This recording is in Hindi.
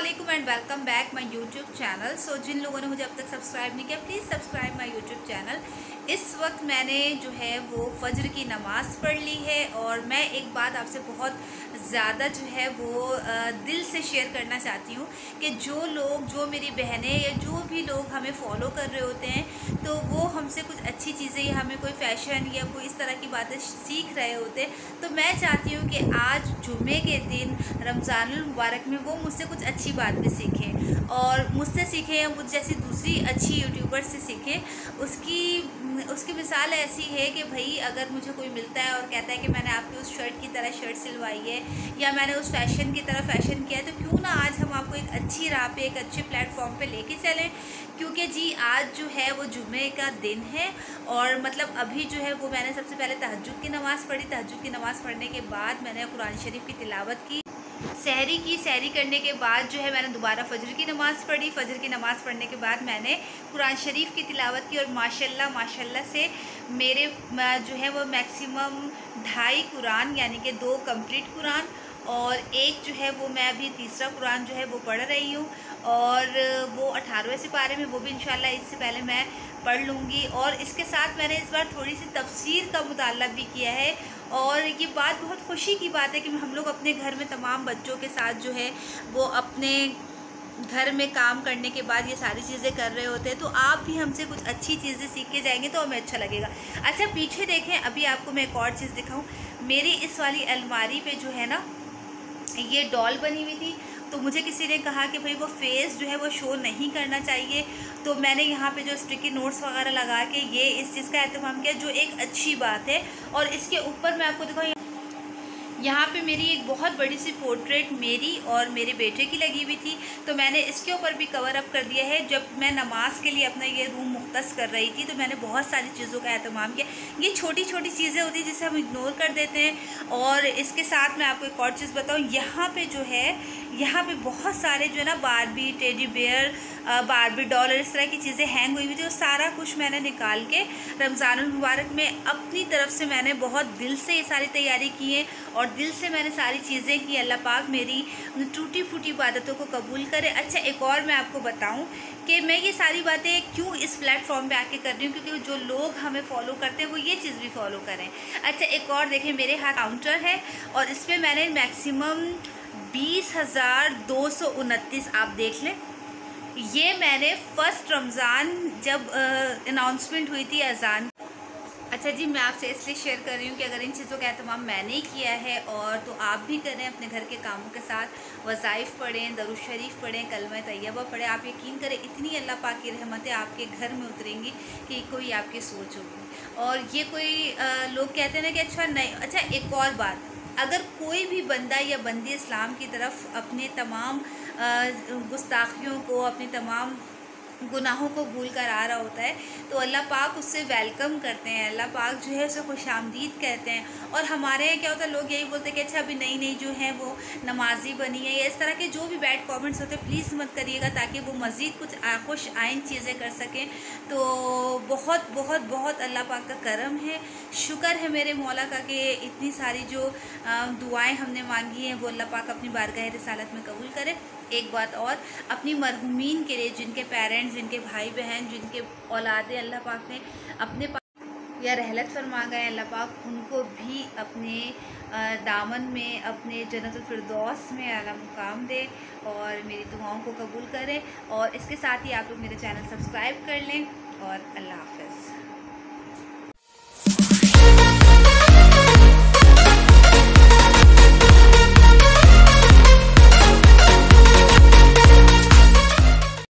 वालेकुम and welcome back my YouTube channel so जिन लोगों ने मुझे अब तक सब्सक्राइब नहीं किया please subscribe my YouTube channel इस वक्त मैंने जो है वो फजर की नमाज़ पढ़ ली है और मैं एक बात आपसे बहुत ज़्यादा जो है वो दिल से शेयर करना चाहती हूँ कि जो लोग, जो मेरी बहनें या जो भी लोग हमें फॉलो कर रहे होते हैं तो वो हमसे कुछ अच्छी चीज़ें या हमें कोई फ़ैशन या कोई इस तरह की बातें सीख रहे होते तो मैं चाहती हूँ कि आज जुमे के दिन रमज़ान मुबारक में वो मुझसे कुछ अच्छी बात भी सीखें और मुझसे सीखें या मुझ जैसी दूसरी अच्छी यूट्यूबर से सीखें। उसकी उसकी मिसाल ऐसी है कि भाई अगर मुझे कोई मिलता है और कहता है कि मैंने आपकी उस शर्ट की तरह शर्ट सिलवाई है या मैंने उस फ़ैशन की तरह फ़ैशन किया है तो क्यों ना आज हम आपको एक अच्छी राह पे, एक अच्छे प्लेटफॉर्म पे लेके चलें? क्योंकि जी, आज जो है वो जुमे का दिन है और मतलब अभी जो है वो मैंने सबसे पहले तहजद की नमाज़ पढ़ी। तहजद की नमाज़ पढ़ने के बाद मैंने कुरान शरीफ की तिलावत की। सहरी की सहरी करने के बाद जो है मैंने दोबारा फजर की नमाज़ पढ़ी। फजर की नमाज़ पढ़ने के बाद मैंने कुरान शरीफ की तिलावत की और माशाल्लाह माशाल्लाह से मेरे जो है वो मैक्सिमम ढाई कुरान, यानी कि दो कंप्लीट कुरान और एक जो है वो मैं अभी तीसरा कुरान जो है वो पढ़ रही हूँ और वो अठारहवें से सिपारे में, वो भी इंशाल्लाह इससे पहले मैं पढ़ लूँगी। और इसके साथ मैंने इस बार थोड़ी सी तफसीर का मुताल भी किया है। और ये बात बहुत खुशी की बात है कि हम लोग अपने घर में तमाम बच्चों के साथ जो है, वो अपने घर में काम करने के बाद ये सारी चीज़ें कर रहे होते हैं। तो आप भी हमसे कुछ अच्छी चीज़ें सीख के जाएँगे तो हमें अच्छा लगेगा। अच्छा पीछे देखें, अभी आपको मैं एक और चीज़ दिखाऊँ। मेरी इस वाली अलमारी पे जो है ना, ये डॉल बनी हुई थी तो मुझे किसी ने कहा कि भाई वो फेस जो है वो शो नहीं करना चाहिए। तो मैंने यहाँ पे जो स्टिकी नोट्स वगैरह लगा के ये इस चीज़ का अहतमाम किया, जो एक अच्छी बात है। और इसके ऊपर मैं आपको दिखाऊँ यहाँ पे मेरी एक बहुत बड़ी सी पोर्ट्रेट मेरी और मेरे बेटे की लगी हुई थी तो मैंने इसके ऊपर भी कवर अप कर दिया है। जब मैं नमाज़ के लिए अपना ये रूम मुख्त कर रही थी तो मैंने बहुत सारी चीज़ों का अहतमाम किया। ये छोटी छोटी चीज़ें होती जिसे हम इग्नोर कर देते हैं और इसके साथ मैं आपको एक और चीज़ बताऊँ। यहाँ पर जो है, यहाँ पर बहुत सारे जो है ना Barbie teddy bear Barbie doll और इस तरह की चीज़ें हैंग हुई हुई थी वो सारा कुछ मैंने निकाल के रमज़ान मुबारक में अपनी तरफ़ से मैंने बहुत दिल से ये सारी तैयारी की है, और दिल से मैंने सारी चीज़ें की। अल्लाह पाक मेरी टूटी फूटी इबादतों को कबूल करे। अच्छा एक और मैं आपको बताऊँ कि मैं ये सारी बातें क्यों इस प्लेटफॉर्म पे आके कर रही हूँ, क्योंकि जो लोग हमें फॉलो करते हैं, वो ये चीज़ भी फॉलो करें। अच्छा एक और देखें, मेरे हाथ काउंटर है, और इस पर मैंने मैक्सिमम बीस हज़ार दो सौ उनतीस आप देख लें। ये मैंने फ़र्स्ट रमज़ान जब अनाउंसमेंट हुई थी अजान। अच्छा जी मैं आपसे इसलिए शेयर कर रही हूँ कि अगर इन चीज़ों का अहतमाम मैंने ही किया है और तो आप भी करें अपने घर के कामों के साथ। वज़ाइफ पढ़ें दरुज शरीफ पढ़ें कलम तैयबा पढ़ें। आप यकीन करें इतनी अल्लाह पाक की रहमतें आपके घर में उतरेंगी कि कोई आपकी सोच होगी। और ये कोई आ, लोग कहते हैं ना कि अच्छा नहीं अच्छा एक और बात। अगर कोई भी बंदा या बंदी इस्लाम की तरफ़ अपने तमाम गुस्ताखियों को अपनी तमाम गुनाहों को भूल कर आ रहा होता है तो अल्लाह पाक उससे वेलकम करते हैं। अल्लाह पाक जो है उसे खुश आमदीद कहते हैं। और हमारे यहाँ क्या होता है, लोग यही बोलते हैं कि अच्छा अभी नई नई जो है वो नमाजी बनी है या इस तरह के जो भी बैड कमेंट्स होते हैं प्लीज़ मत करिएगा ताकि वो मज़ीद कुछ खुश आइन चीज़ें कर सकें। तो बहुत बहुत बहुत अल्लाह पाक का करम है। शुक्र है मेरे मौला का कि इतनी सारी जो दुआएँ हमने मांगी हैं, वो अल्लाह पाक अपनी बारगाह रसालत में कबूल करे। एक बात और, अपनी मरहुमीन के लिए जिनके पेरेंट्स जिनके भाई बहन जिनके औलादे अल्लाह पाक ने अपने या रहलत फरमा गए अल्लाह पाक, उनको भी अपने दामन में, अपने जन्नतफरदौस में अला मुकाम दे और मेरी दुआओं को कबूल करें और इसके साथ ही आप लोग मेरे चैनल सब्सक्राइब कर लें और अल्लाह हाफ़